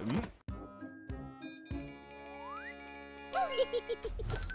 Uh.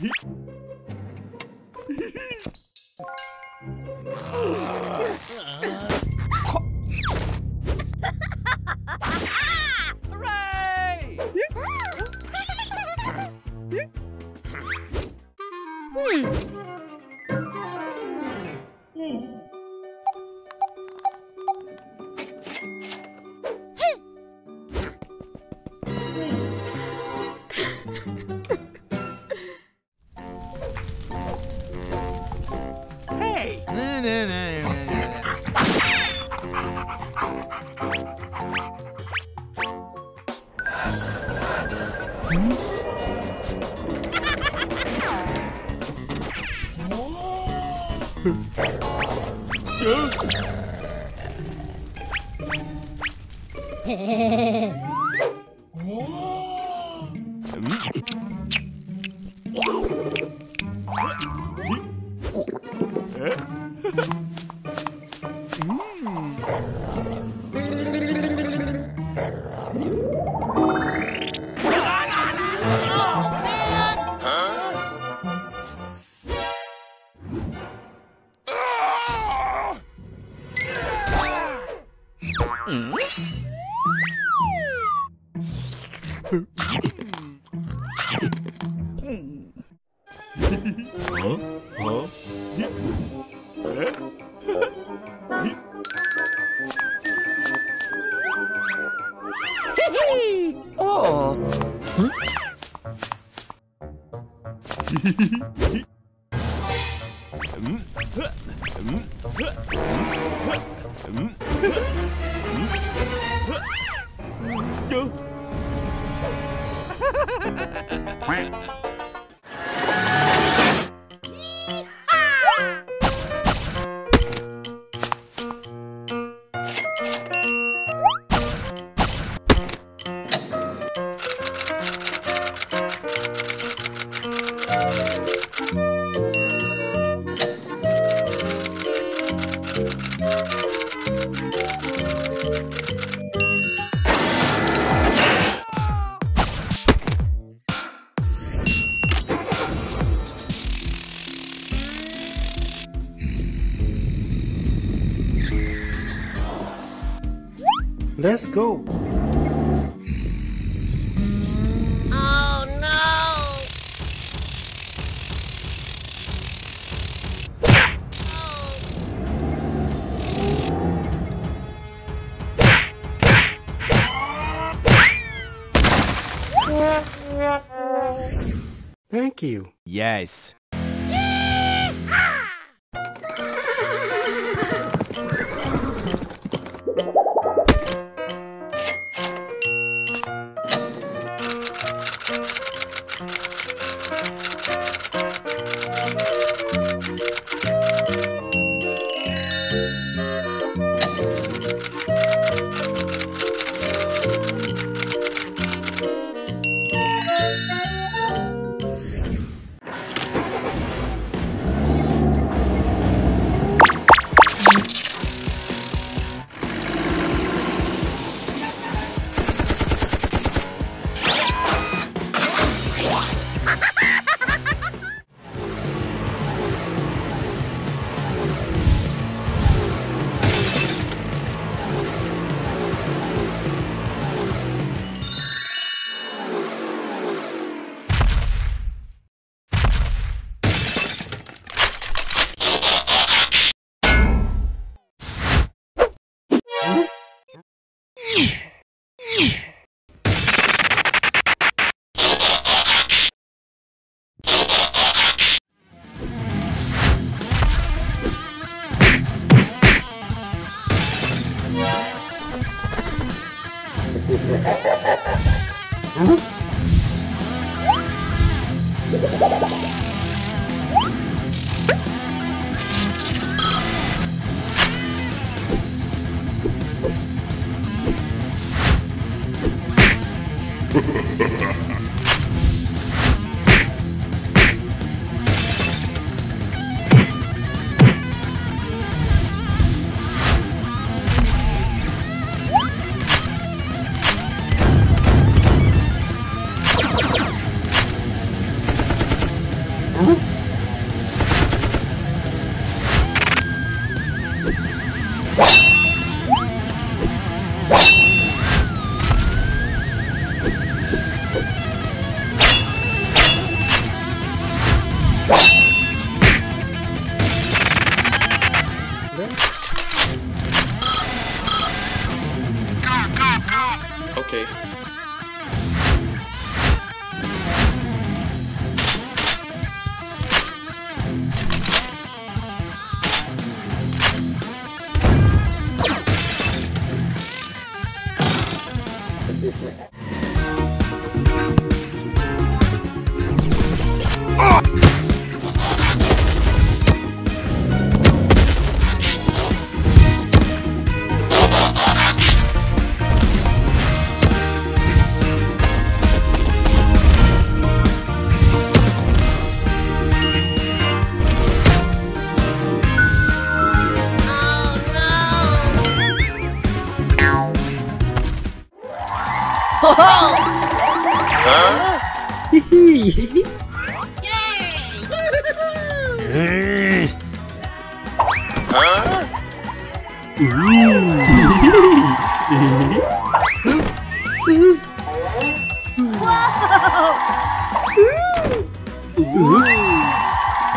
Yes.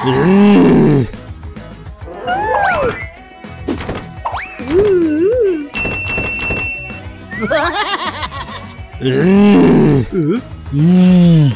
Mmm. うん。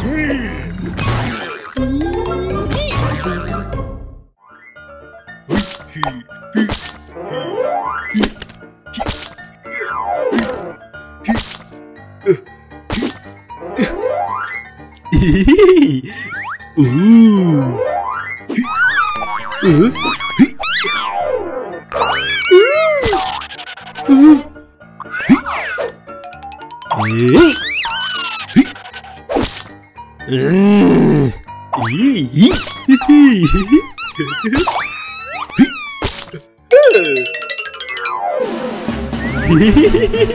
Hulk no!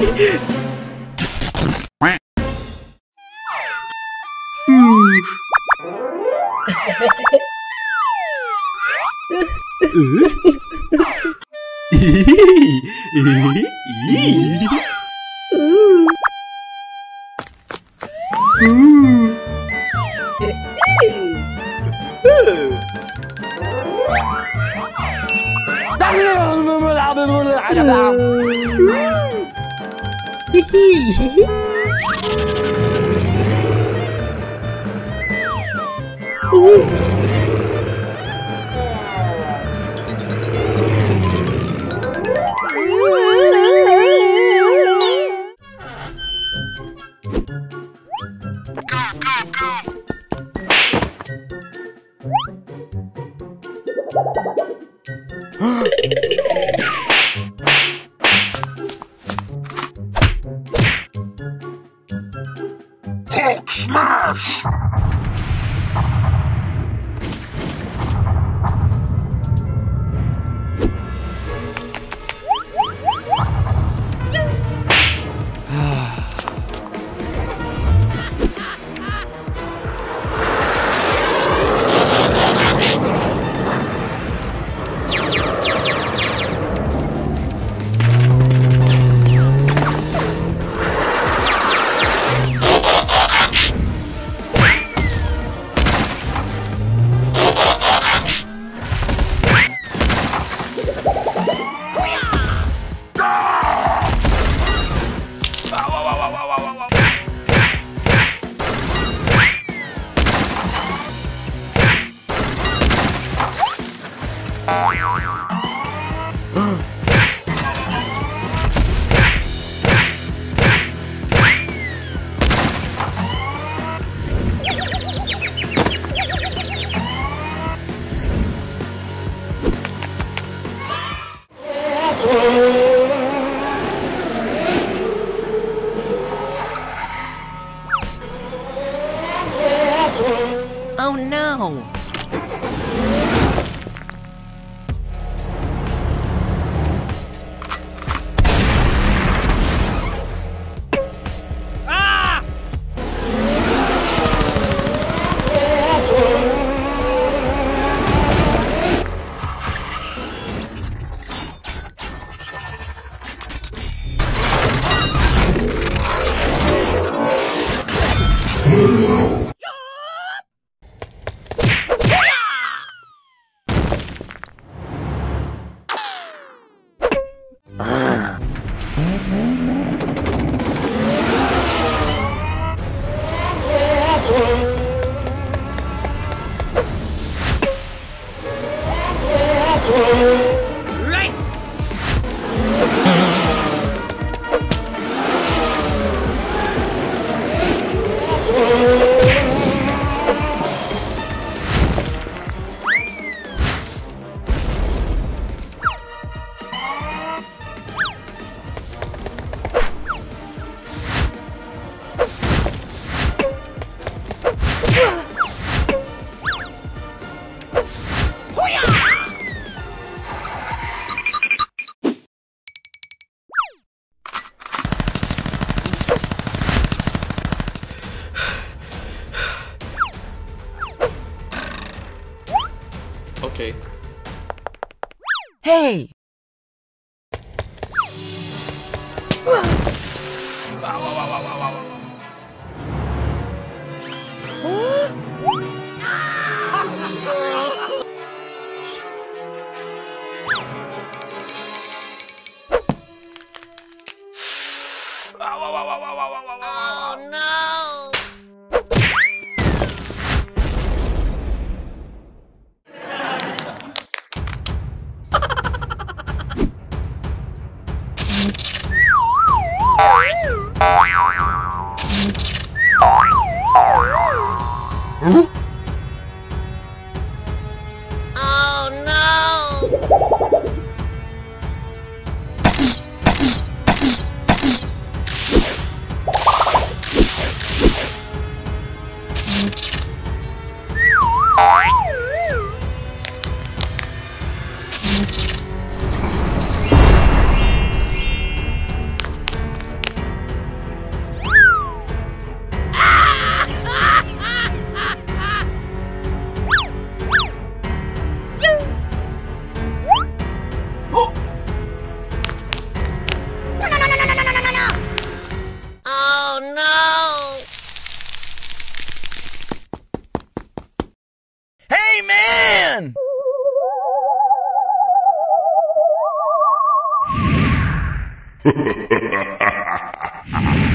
Okay. Hey! Oh no! Oh no! Oh no! Hey, man! Oh no! Oh no!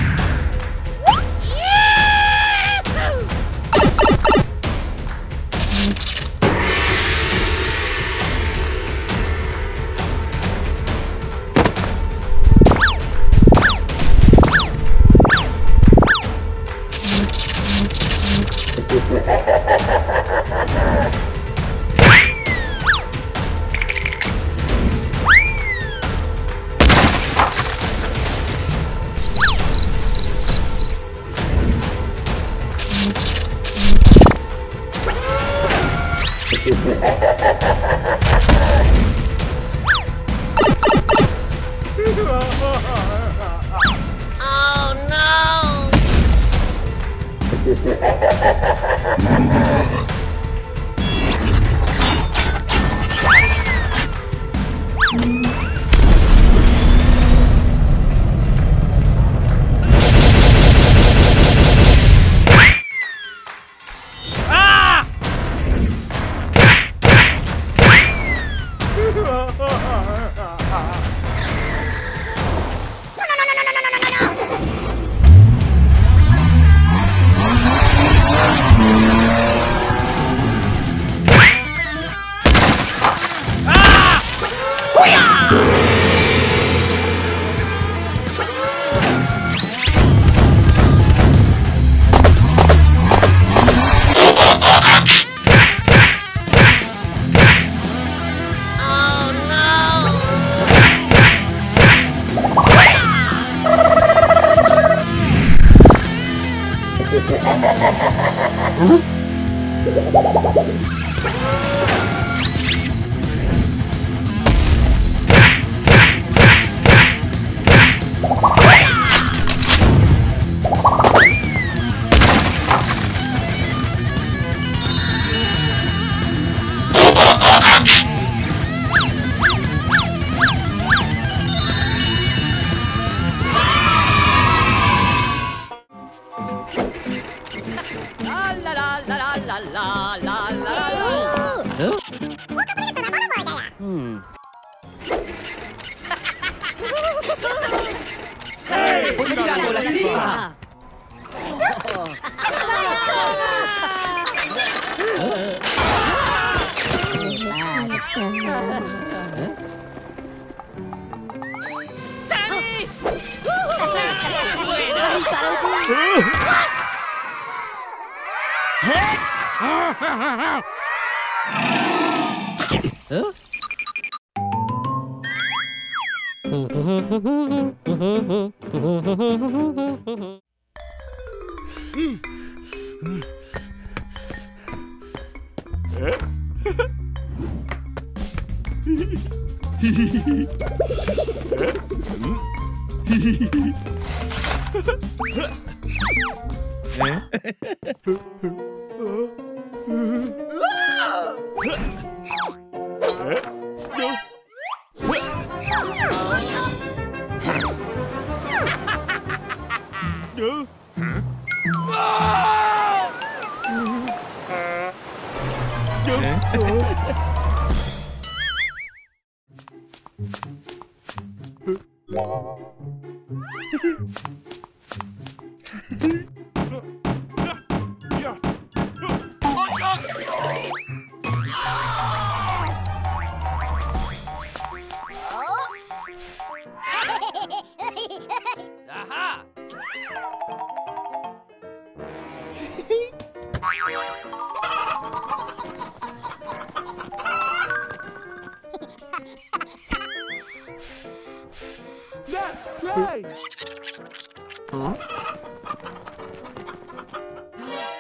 Let's play!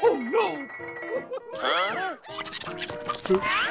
Oh no! Okay.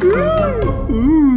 Go!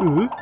Uh?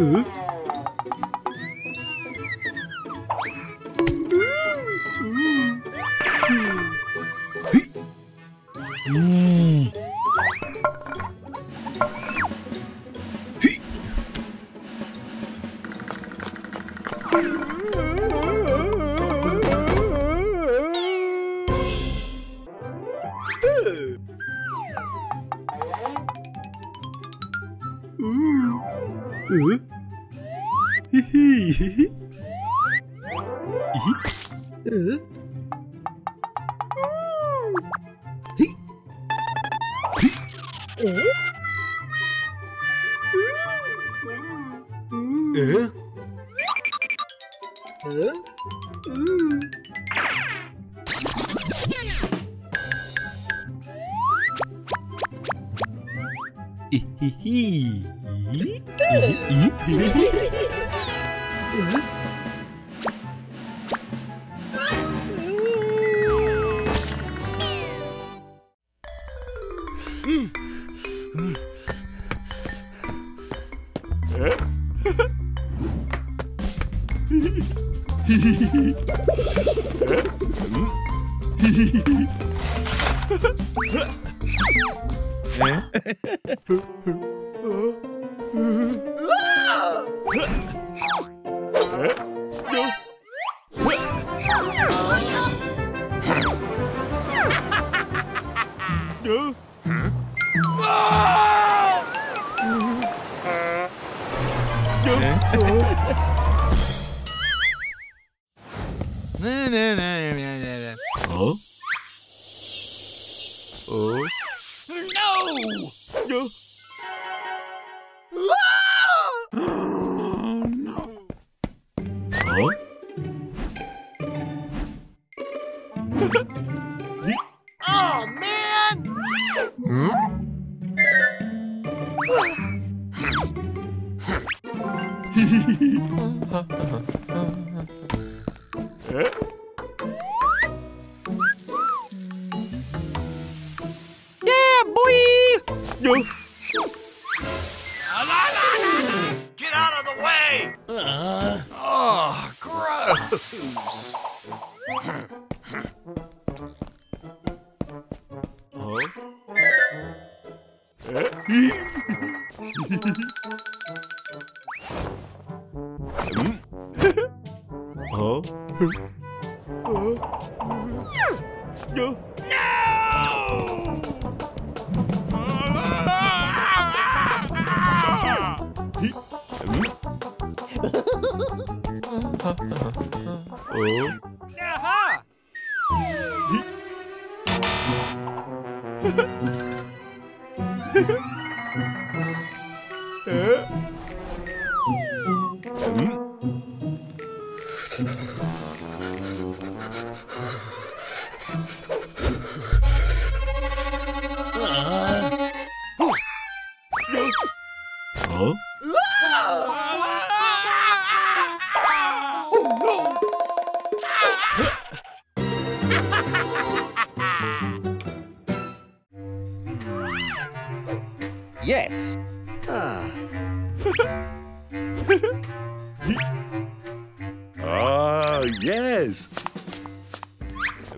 Ooh. Oh,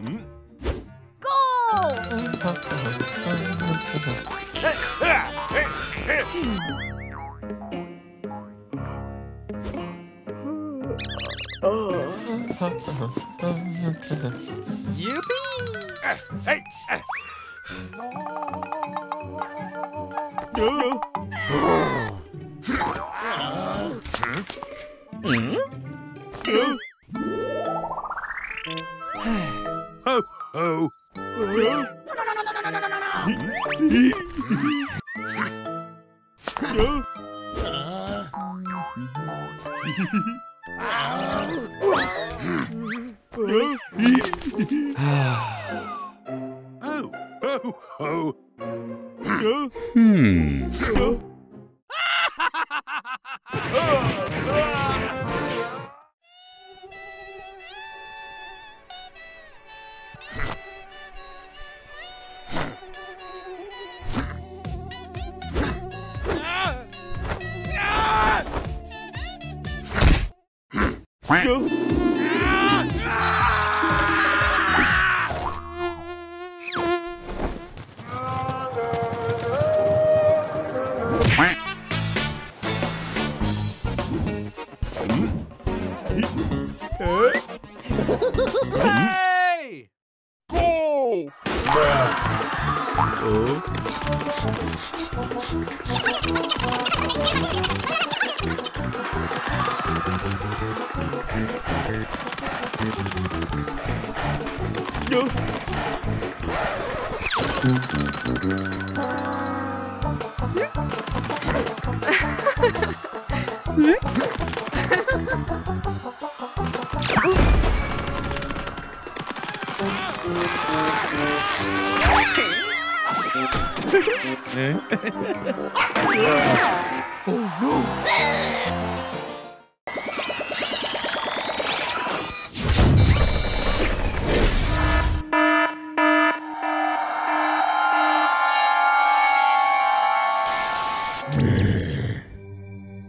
Yippee! Hey!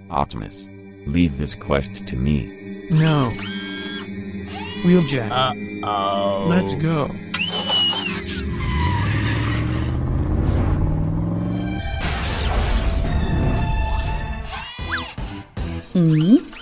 Optimus. Leave this quest to me. No. Wheeljack. Uh-oh. Let's go. 嗯。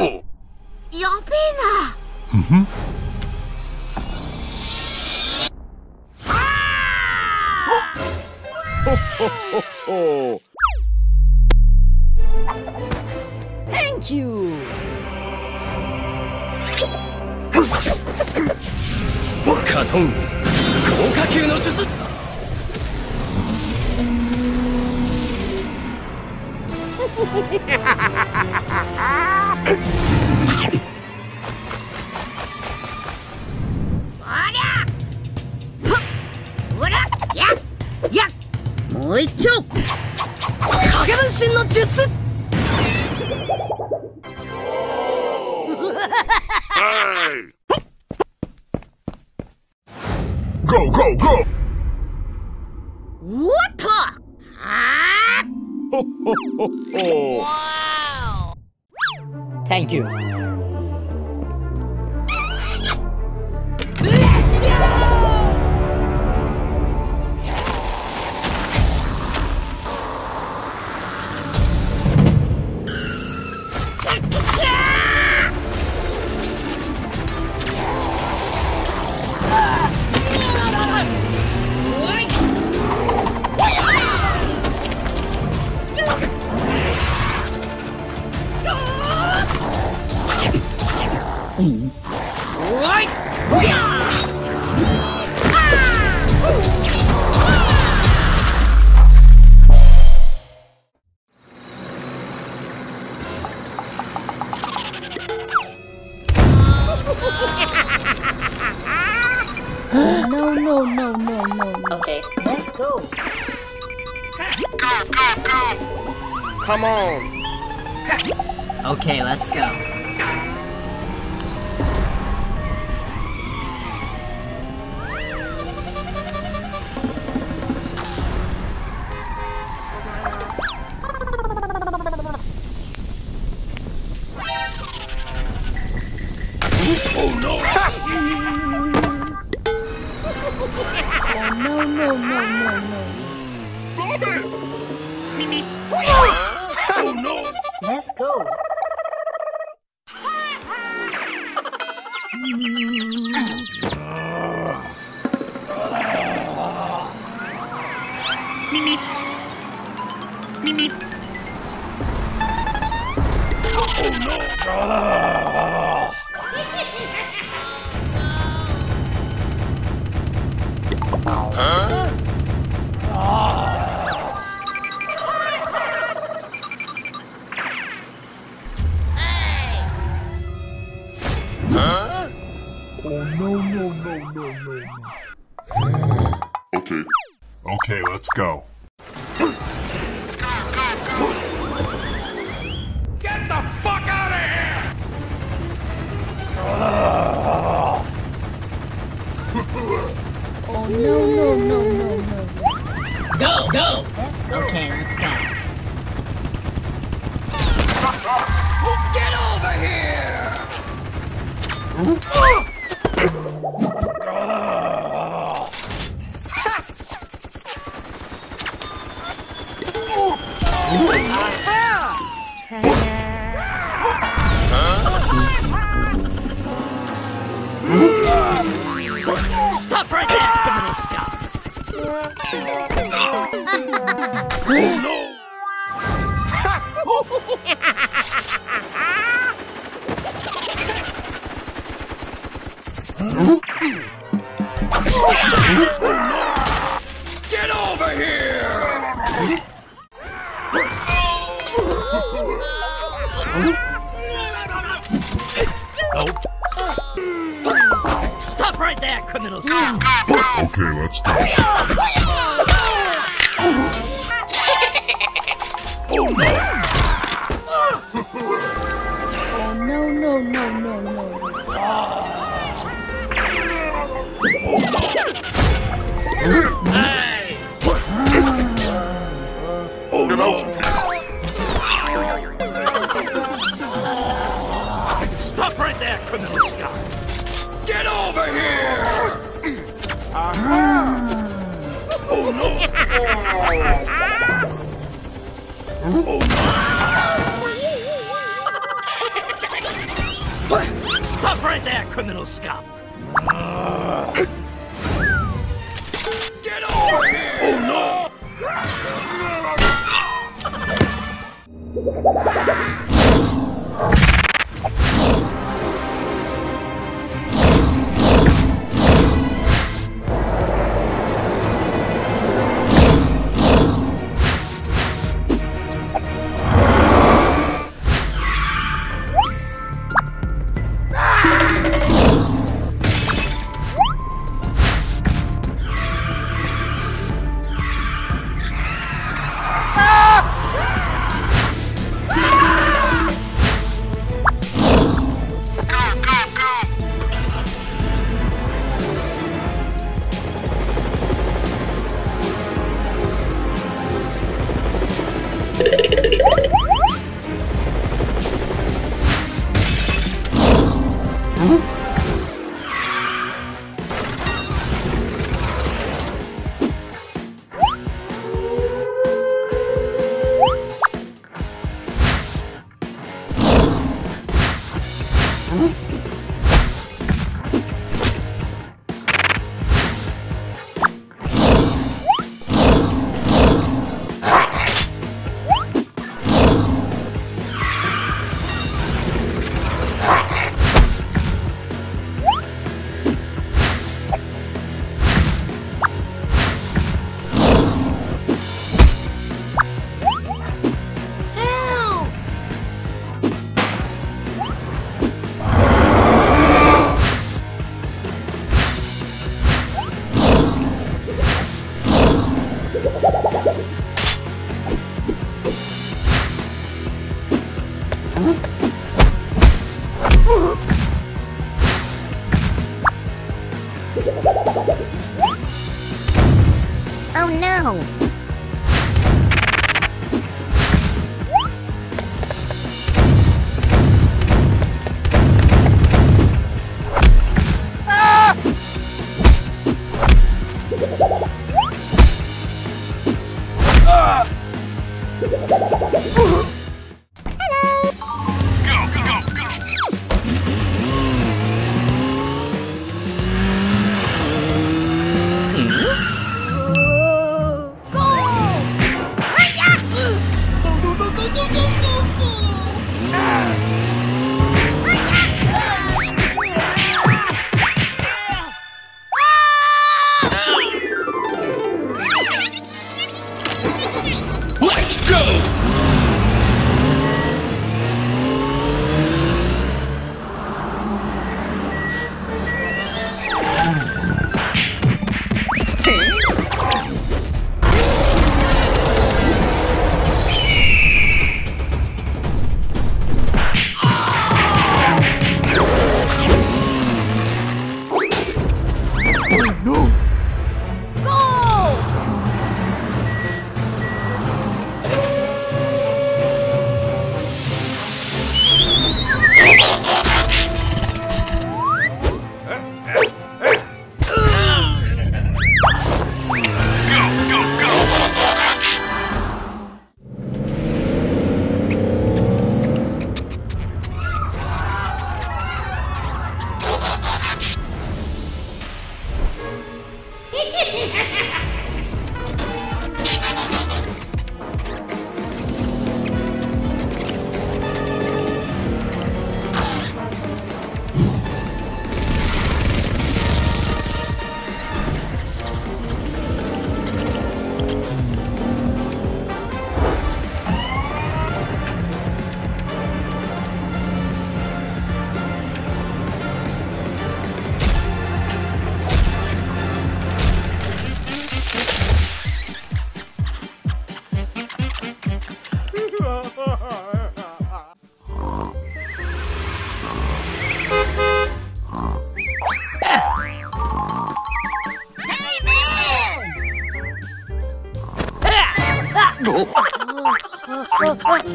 やべえな。Get over here! Stop right there, criminal scum! Okay, let's go. Oh no no no no no. Hey! Out of. Stop right there, criminal scum! Get over here! Oh no! Stop right there, criminal scum!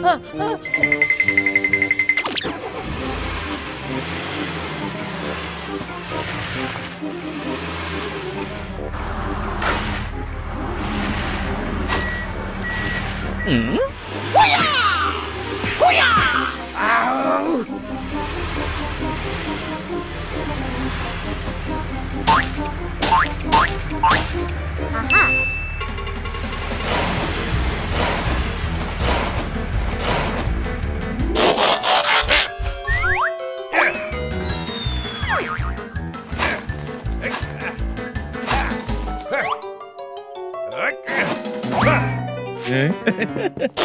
啊啊 Mm-hmm.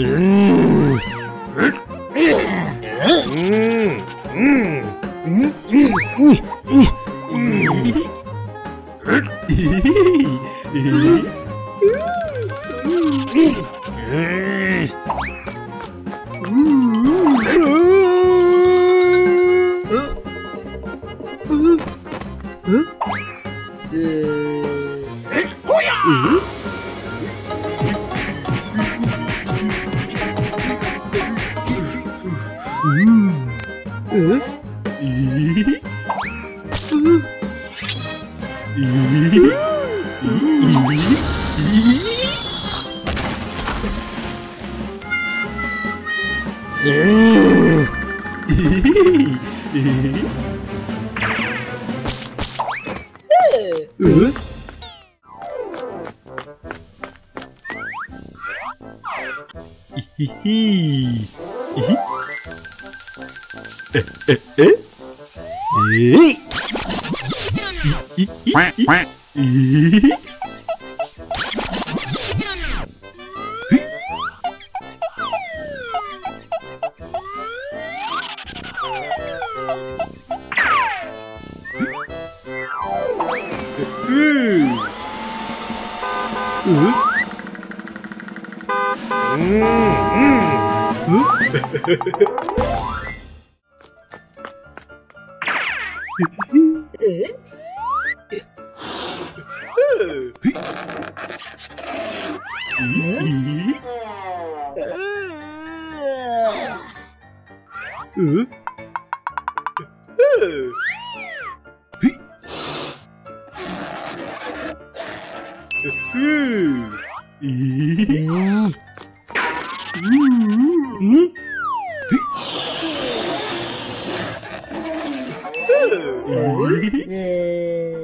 Mm. 嗯嗯嗯嗯嗯嗯。